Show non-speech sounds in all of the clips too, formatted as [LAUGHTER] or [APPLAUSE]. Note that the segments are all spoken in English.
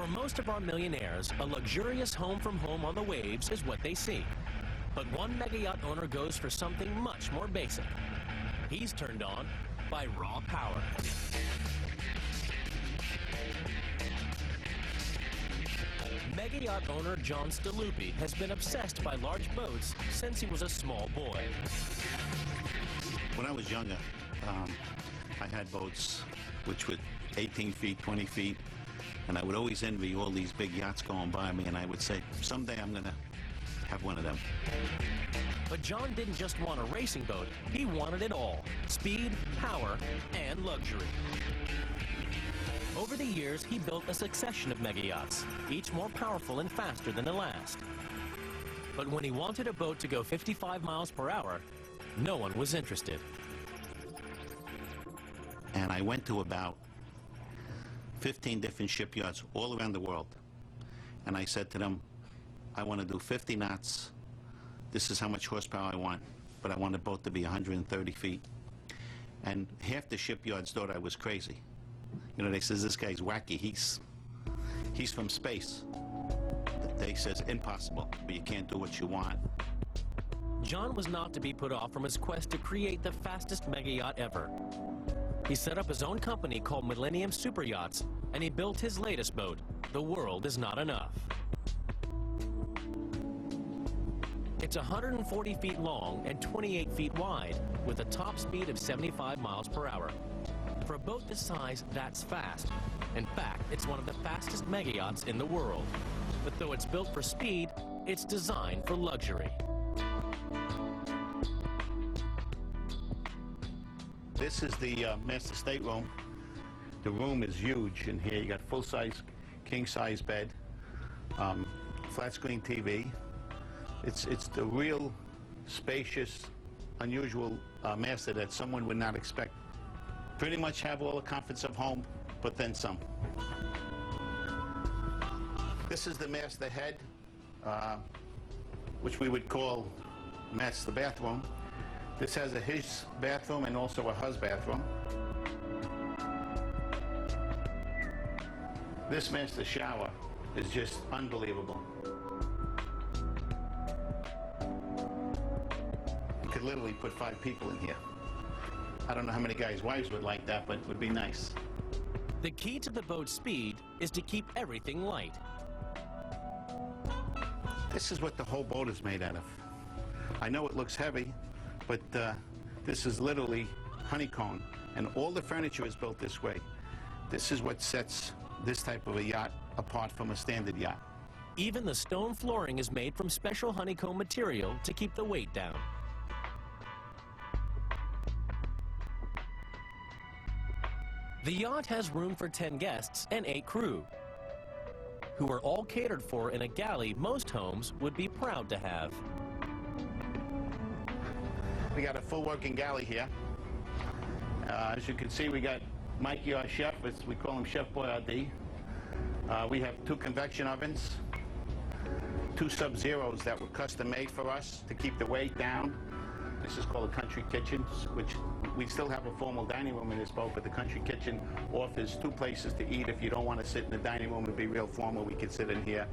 For most of our millionaires, a luxurious home from home on the waves is what they see. But one mega yacht owner goes for something much more basic. He's turned on by raw power. Mega yacht owner John Staluppi has been obsessed by large boats since he was a small boy. When I was younger, um, I had boats which were 18 feet, 20 feet, and I would always envy all these big yachts going by me, and I would say, someday I'm going to have one of them. But John didn't just want a racing boat, he wanted it all speed, power, and luxury. Over the years, he built a succession of mega yachts, each more powerful and faster than the last. But when he wanted a boat to go 55 miles per hour, no one was interested. And I went to about 15 different shipyards all around the world. And I said to them, I want to do 50 knots. This is how much horsepower I want, but I want the boat to be 130 feet. And half the shipyards thought I was crazy. You know, they says this guy's wacky. He's he's from space. They says impossible. But you can't do what you want. John was not to be put off from his quest to create the fastest mega yacht ever. He set up his own company called Millennium Super Yachts, and he built his latest boat, The World Is Not Enough. It's 140 feet long and 28 feet wide, with a top speed of 75 miles per hour. For a boat this size, that's fast. In fact, it's one of the fastest mega yachts in the world. But though it's built for speed, it's designed for luxury. This is the uh, master stateroom. The room is huge in here. You got full-size, king-size bed, um, flat-screen TV. It's it's the real spacious, unusual uh, master that someone would not expect. Pretty much have all the comforts of home, but then some. This is the master head, uh, which we would call master bathroom. This has a his bathroom and also a hus bathroom. This master shower is just unbelievable. You could literally put five people in here. I don't know how many guys' wives would like that, but it would be nice. The key to the boat's speed is to keep everything light. This is what the whole boat is made out of. I know it looks heavy, but uh, this is literally honeycomb, and all the furniture is built this way. This is what sets this type of a yacht apart from a standard yacht. Even the stone flooring is made from special honeycomb material to keep the weight down. The yacht has room for 10 guests and 8 crew, who are all catered for in a galley most homes would be proud to have. We got a full working galley here. Uh, as you can see, we got Mikey, our chef. It's, we call him Chef Boyardee. Uh, we have two convection ovens, two Sub-Zeros that were custom made for us to keep the weight down. This is called a country kitchen, which we still have a formal dining room in this boat, but the country kitchen offers two places to eat. If you don't want to sit in the dining room and be real formal, we can sit in here.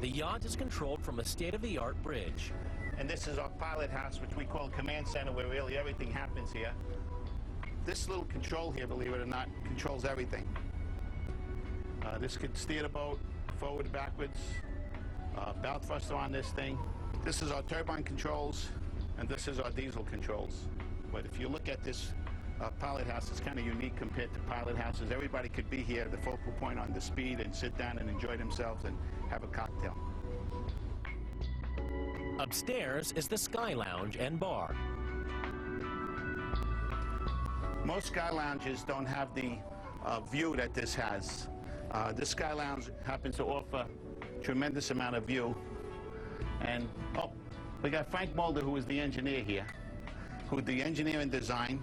The yacht is controlled from a state-of-the-art bridge. And this is our pilot house, which we call command center, where really everything happens here. This little control here, believe it or not, controls everything. Uh, this could steer the boat forward, backwards, uh, bow thruster on this thing. This is our turbine controls, and this is our diesel controls. But if you look at this uh, pilot house, it's kind of unique compared to pilot houses. Everybody could be here, at the focal point on the speed, and sit down and enjoy themselves and have a cocktail. Upstairs is the Sky Lounge and bar. Most Sky Lounges don't have the uh, view that this has. Uh, this Sky Lounge happens to offer tremendous amount of view. And, oh, we got Frank Mulder, who is the engineer here, who the engineer and design,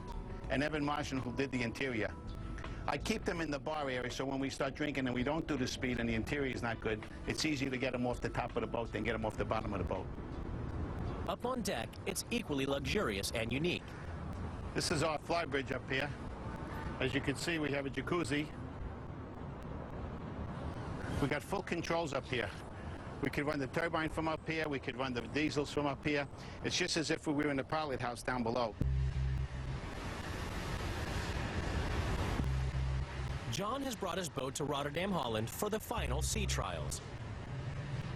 and Evan Marshall, who did the interior. I keep them in the bar area so when we start drinking and we don't do the speed and the interior is not good, it's easier to get them off the top of the boat than get them off the bottom of the boat. Up on deck, it's equally luxurious and unique. This is our fly bridge up here. As you can see, we have a jacuzzi. We got full controls up here. We could run the turbine from up here. We could run the diesels from up here. It's just as if we were in the pilot house down below. John has brought his boat to Rotterdam, Holland for the final sea trials.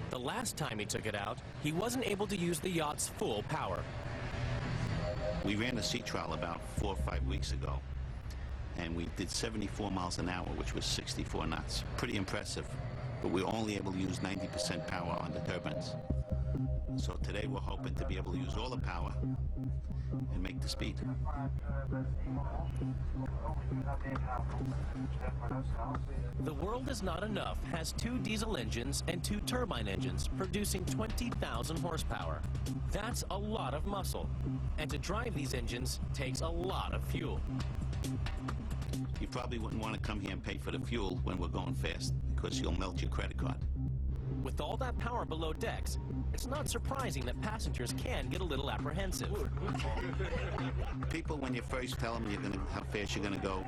The last time he took it out, he wasn't able to use the yacht's full power. We ran a sea trial about four or five weeks ago, and we did 74 miles an hour, which was 64 knots. Pretty impressive, but we were only able to use 90% power on the turbines. So today we're hoping to be able to use all the power and make the speed. The World Is Not Enough has two diesel engines and two turbine engines producing 20,000 horsepower. That's a lot of muscle. And to drive these engines takes a lot of fuel. You probably wouldn't want to come here and pay for the fuel when we're going fast because you'll melt your credit card. With all that power below decks, it's not surprising that passengers can get a little apprehensive. [LAUGHS] People, when you first tell them you're gonna, how fast you're going to go,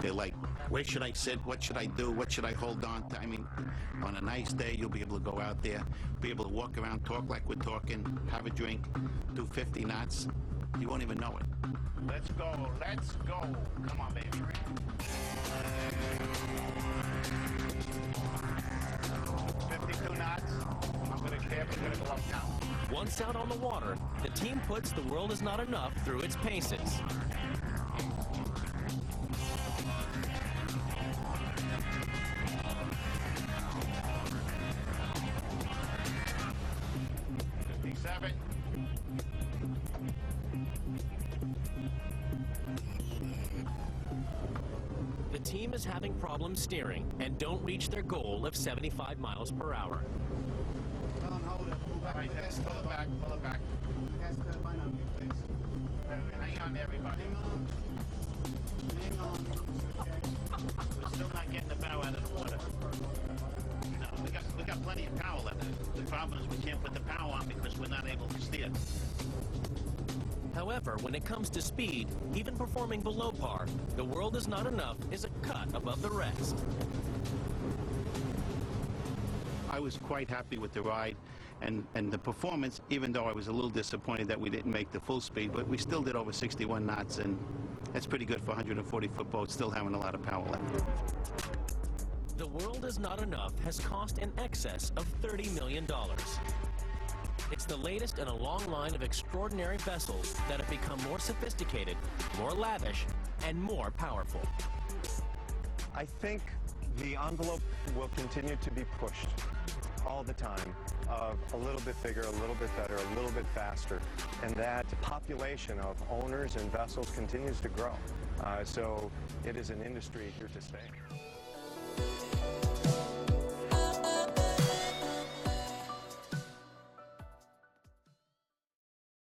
they're like, where should I sit? What should I do? What should I hold on to? I mean, on a nice day, you'll be able to go out there, be able to walk around, talk like we're talking, have a drink, do 50 knots. You won't even know it. Let's go. Let's go. Come on, baby. 52. I'm going to. I'm going to go up now. Once out on the water, the team puts The World Is Not Enough through its paces. The team is having problems steering and don't reach their goal of 75 miles per hour. All right, let's pull it back. Pull it back. Hang on, everybody. We're still not getting the bow out of the water. No, we got we got plenty of power left. The problem is we can't put the power on because we're not able to steer. However, when it comes to speed, even performing below par, The World Is Not Enough is a cut above the rest. I was quite happy with the ride and, and the performance, even though I was a little disappointed that we didn't make the full speed, but we still did over 61 knots, and that's pretty good for 140-foot boat, still having a lot of power left. The World Is Not Enough has cost in excess of $30 million. It's the latest in a long line of extraordinary vessels that have become more sophisticated, more lavish, and more powerful. I think the envelope will continue to be pushed all the time of a little bit bigger, a little bit better, a little bit faster, and that population of owners and vessels continues to grow. Uh, so it is an industry here to stay.